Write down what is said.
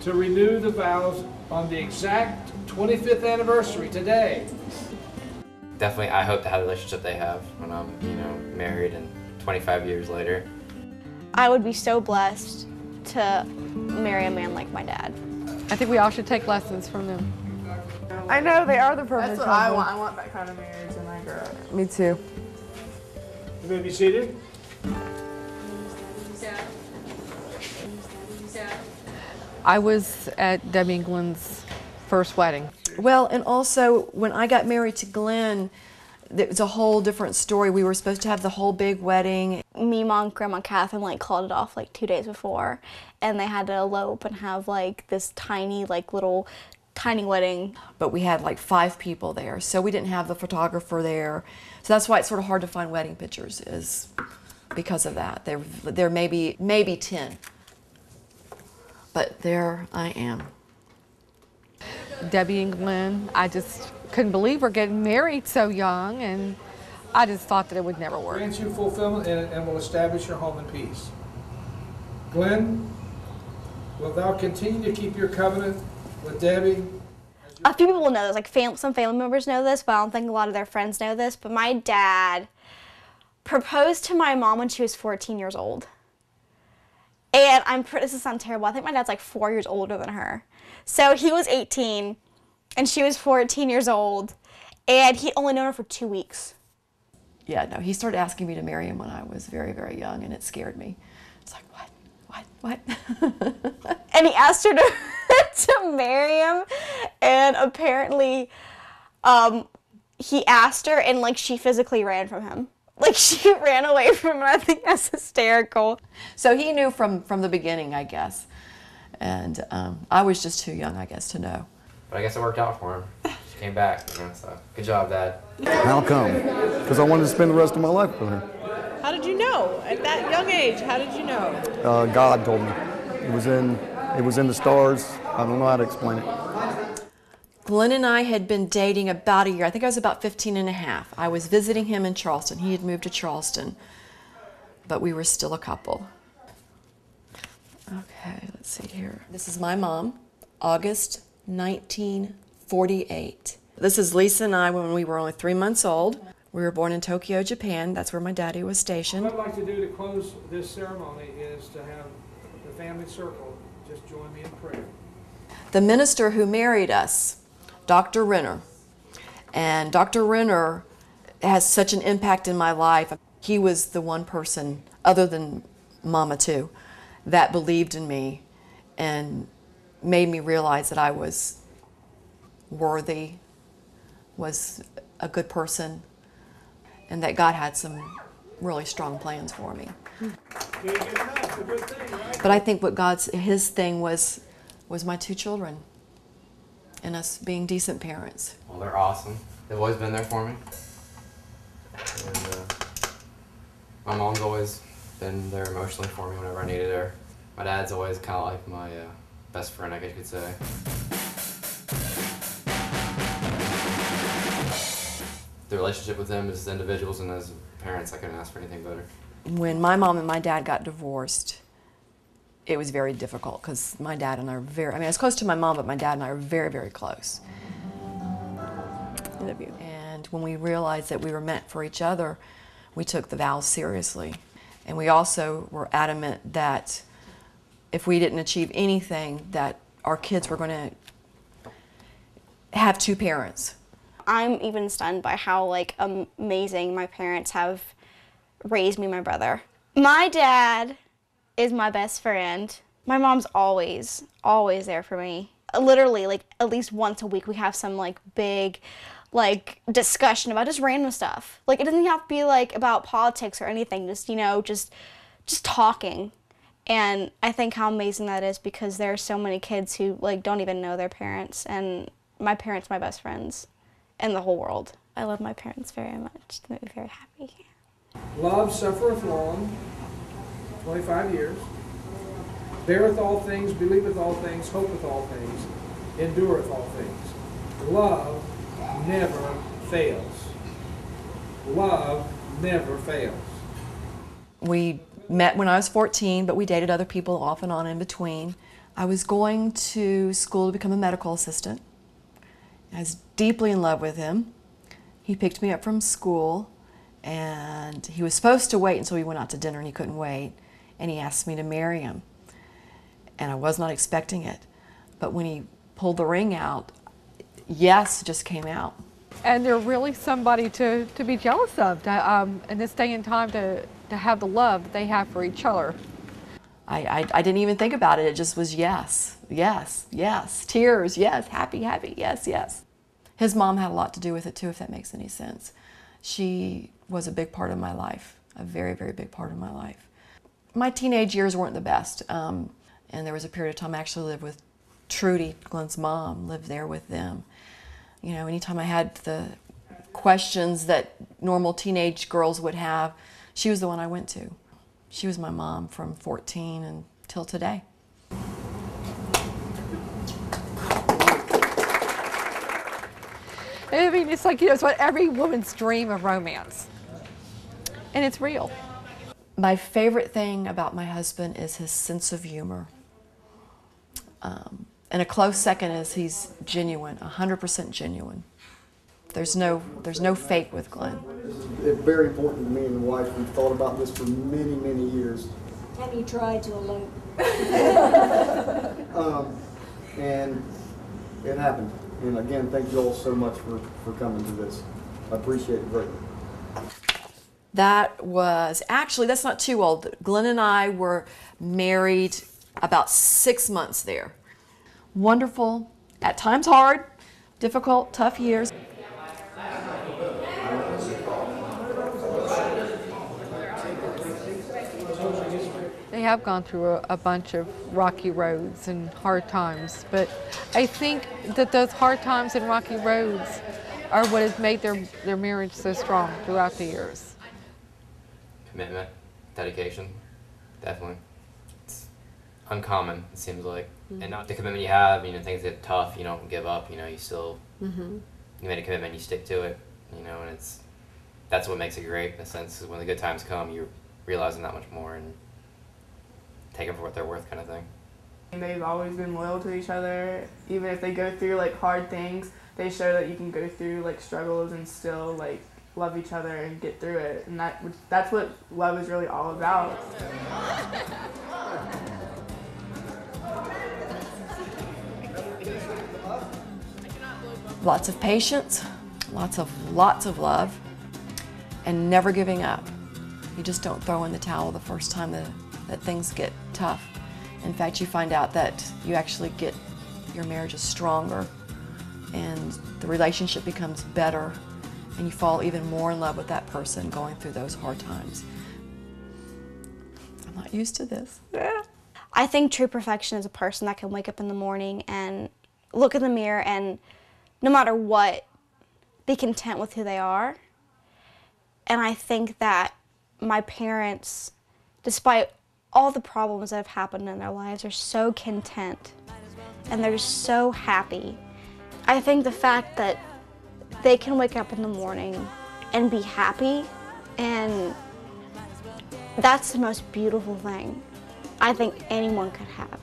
to renew the vows on the exact 25th anniversary today. Definitely, I hope to have the relationship they have when I'm, you know, married and 25 years later. I would be so blessed to marry a man like my dad. I think we all should take lessons from them. I know they are the perfect That's what I want. I want that kind of marriage when I grow up. Me too. You may be seated. I was at Debbie and Glenn's first wedding. Well, and also when I got married to Glenn, it was a whole different story. We were supposed to have the whole big wedding. Me, mom, grandma Catherine like called it off like two days before, and they had to elope and have like this tiny like little tiny wedding. but we had like five people there, so we didn't have the photographer there. So that's why it's sort of hard to find wedding pictures, is because of that. There, there may be maybe ten, but there I am. Debbie and Glenn, I just couldn't believe we're getting married so young, and I just thought that it would never work. Grant you fulfillment and, and will establish your home in peace. Glenn, will thou continue to keep your covenant with Debbie? A few people know this, like fam- some family members know this, but I don't think a lot of their friends know this. But my dad proposed to my mom when she was 14 years old. And I'm pretty, this sounds terrible. I think my dad's like four years older than her. So he was 18 and she was 14 years old. And he'd only known her for two weeks. Yeah, no, he started asking me to marry him when I was very, very young, and it scared me. It's like, what, what, what? and he asked her to, to marry him and apparently um, he asked her and like she physically ran from him like she ran away from him i think that's hysterical so he knew from from the beginning, I guess, and um, I was just too young, I guess, to know. But I guess it worked out for him. She came back, you know, so good job, Dad. How come? Because I wanted to spend the rest of my life with her. How did you know at that young age? How did you know? Uh, God told me. It was in it was in the stars. I don't know how to explain it. Glenn and I had been dating about a year. I think I was about 15 and a half. I was visiting him in Charleston. He had moved to Charleston, but we were still a couple. Okay, let's see here. This is my mom, August 1948. This is Lisa and I when we were only three months old. We were born in Tokyo, Japan. That's where my daddy was stationed. What I'd like to do to close this ceremony is to have the family circle just join me in prayer. the minister who married us, Dr. Renner. And Dr. Renner has such an impact in my life. He was the one person, other than Mama too, that believed in me and made me realize that I was worthy, was a good person, and that God had some really strong plans for me. But I think what God's his thing was was my two children and us being decent parents. Well, they're awesome. They've always been there for me. And, uh, my mom's always been there emotionally for me whenever I needed her. My dad's always kind of like my uh, best friend, I guess you could say. The relationship with them as individuals and as parents, I couldn't ask for anything better. When my mom and my dad got divorced, it was very difficult because my dad and I are very, I mean, I was close to my mom, but my dad and I are very, very close. I love you. And when we realized that we were meant for each other, we took the vows seriously. And we also were adamant that if we didn't achieve anything, that our kids were going to have two parents. i'm even stunned by how like amazing my parents have raised me and my brother my dad is my best friend. My mom's always always there for me. Uh, literally like at least once a week we have some like big like discussion about just random stuff. Like it doesn't have to be like about politics or anything just you know just just talking. And i think how amazing that is because there are so many kids who like don't even know their parents and my parents are my best friends in the whole world. I love my parents very much. They make me very happy. Here. Love suffereth long, 25 years, beareth all things, believeth all things, hopeth all things, endureth all things. Love never fails. Love never fails. We met when I was 14, but we dated other people off and on in between. I was going to school to become a medical assistant. I was deeply in love with him. He picked me up from school and he was supposed to wait until we went out to dinner and he couldn't wait. And he asked me to marry him. And I was not expecting it. But when he pulled the ring out, yes just came out. And they're really somebody to, to be jealous of to, um, in this day and time to, to have the love that they have for each other. I, I, I didn't even think about it. It just was yes, yes, yes. Tears, yes. Happy, happy, yes, yes. His mom had a lot to do with it too, if that makes any sense. She was a big part of my life, a very, very big part of my life. My teenage years weren't the best. Um, and there was a period of time I actually lived with Trudy, Glenn's mom, lived there with them. You know, anytime I had the questions that normal teenage girls would have, she was the one I went to. She was my mom from 14 until today. I mean, it's like, you know, it's what every woman's dream of romance. And it's real. My favorite thing about my husband is his sense of humor. Um, and a close second is he's genuine, 100% genuine. There's no, there's no fake with Glenn. It's very important to me and the wife. We've thought about this for many, many years. Have you tried to elope? Um, and it happened. And again, thank you all so much for, for coming to this. I appreciate it greatly. That was actually, that's not too old. Glenn and I were married about six months there. Wonderful, at times hard, difficult, tough years. They have gone through a, a bunch of rocky roads and hard times, but I think that those hard times and rocky roads are what has made their, their marriage so strong throughout the years. Commitment, dedication, definitely. It's uncommon, it seems like. And mm-hmm. not the commitment you have, you know, things get tough, you don't give up, you know, you still, mm-hmm. you made a commitment, you stick to it, you know, and it's, that's what makes it great in a sense, is when the good times come, you're realizing that much more and take them for what they're worth kind of thing. And They've always been loyal to each other. Even if they go through like hard things, they show that you can go through like struggles and still like love each other and get through it. And that that's what love is really all about. Lots of patience, lots of lots of love, and never giving up. You just don't throw in the towel the first time that, that things get tough. In fact, you find out that you actually get your marriage is stronger and the relationship becomes better and you fall even more in love with that person going through those hard times. I'm not used to this. I think true perfection is a person that can wake up in the morning and look in the mirror and no matter what, be content with who they are. And I think that my parents, despite all the problems that have happened in their lives, are so content and they're so happy. I think the fact that they can wake up in the morning and be happy and that's the most beautiful thing I think anyone could have.